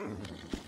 Mm-hmm.